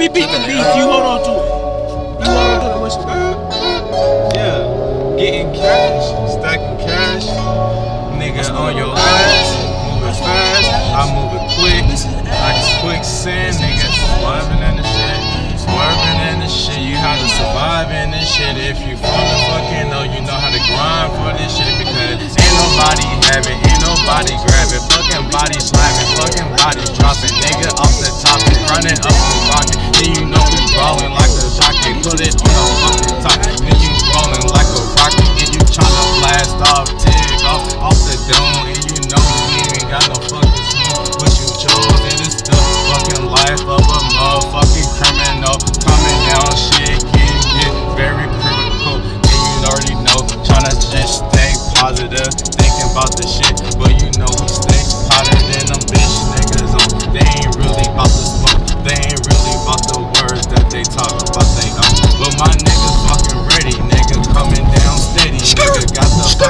me beat the beat. You hold on to it. You hold on to it. What's Yeah. Getting cash, stacking cash. Nigga on your ass. Moving fast. I move it quick. Like quicksand, nigga. Swerving in the shit. Swerving in the shit. You how to survive in this shit. If you from the fucking know, you know how to grind for this shit. Because ain't nobody have it. Ain't nobody grab it. Fucking body slapping. Fucking body dropping. Nigga off the top and running up the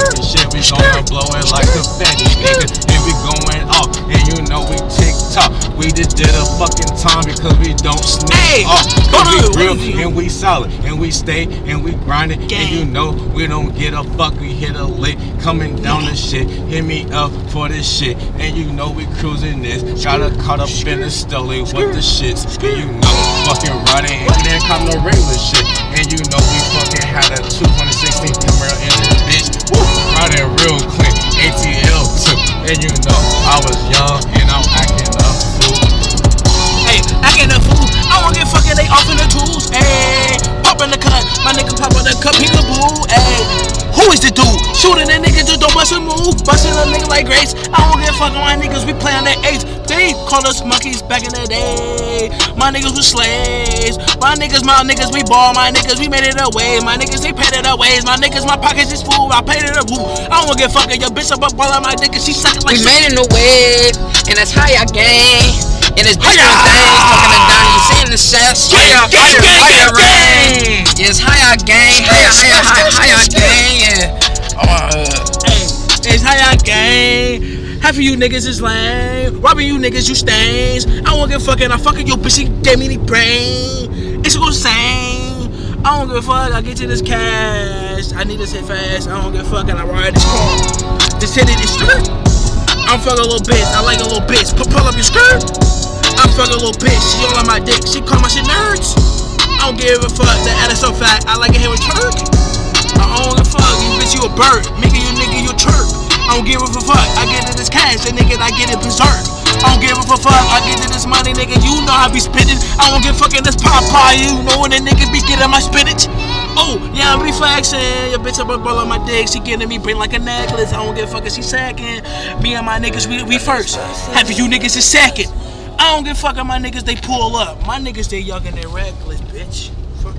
fucking shit, we gonna blow it like confetti, nigga. And we going off, and you know we tick tock. We just did a fucking time because we don't sneak Hey, off. Cause we real what is you- and we solid, and we stay and we grind it. And you know we don't get a fuck, we hit a lick coming down the shit. Hit me up for this shit, and you know we cruising this. Got her caught up in the stolly with the shits, and you know fucking riding and then come the regular and you know I was young and I'm acting up fool. Hey, I get a fool. I won't get fucking they off in the tools. Hey, pop in the cut. My nigga pop in the cup, peekaboo. Hey, who is the dude? Shooting a nigga, don't bust a move. Busting a nigga like Grace. I don't get fucking my niggas. We playing their eights. They call us monkeys back in the day. My niggas was slaves. My niggas, my niggas, we ball. My niggas, we made it away. My niggas, they paid it away. My niggas, my pockets is full. I paid it a woo. I won't give get fucking your bitch up up all of my niggas. She sucking like We made it in the wave, and that's how y'all gang. And it's different Hiya! things, talking to Donnie, you seeing the shots. Gang, gang, gang, gang, gang. Yes, of you niggas is lame. Robbing you niggas, you stains. I won't give a fucking. I fucking your bitch, she gave me the brain. It's gonna sing. I don't give a fuck. I get to this cash. I need this hit fast. I don't give a fuck. And I ride this car. This hit it is skirt. I'm fucking a little bitch. I like a little bitch. Pull, pull up your skirt. I'm fucking a little bitch. She all on my dick. She call my shit nerds. I don't give a fuck. The ad is so fat. I like it here with Turk. I don't give a fuck. You bitch, you a bird. Nigga, you nigga, you a chirp. I don't give a fuck. I get to this cash, and nigga, I get it berserk. I don't give a fuck. I get to this money, nigga. You know I be spending. I don't give a fuck this pop pie. You know when the nigga be getting my spinach. Oh, yeah, I'm be flexing. Your bitch up a ball on my dick. She getting me bring like a necklace. I don't give a fuck if she second. Me and my niggas, we, we first. Half of you niggas is second. I don't give a fuck if my niggas they pull up. My niggas they young and they reckless, bitch. Fuck.